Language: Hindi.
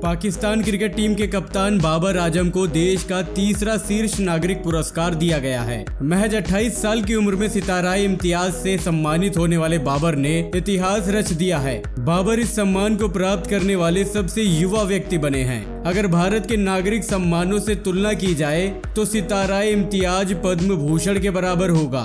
पाकिस्तान क्रिकेट टीम के कप्तान बाबर आज़म को देश का तीसरा शीर्ष नागरिक पुरस्कार दिया गया है। महज 28 साल की उम्र में सिताराई इम्तियाज़ से सम्मानित होने वाले बाबर ने इतिहास रच दिया है। बाबर इस सम्मान को प्राप्त करने वाले सबसे युवा व्यक्ति बने हैं। अगर भारत के नागरिक सम्मानों से तुलना की जाए तो सिताराई इम्तियाज़ पद्म भूषण के बराबर होगा।